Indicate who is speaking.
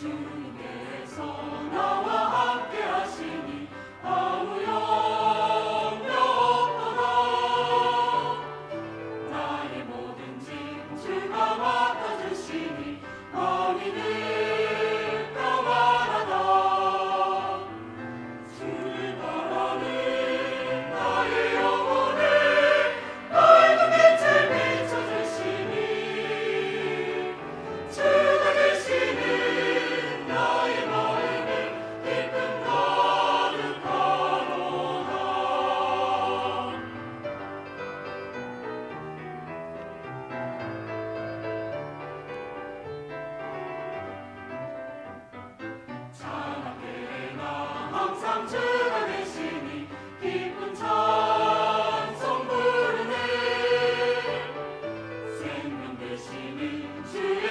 Speaker 1: you. Jesus.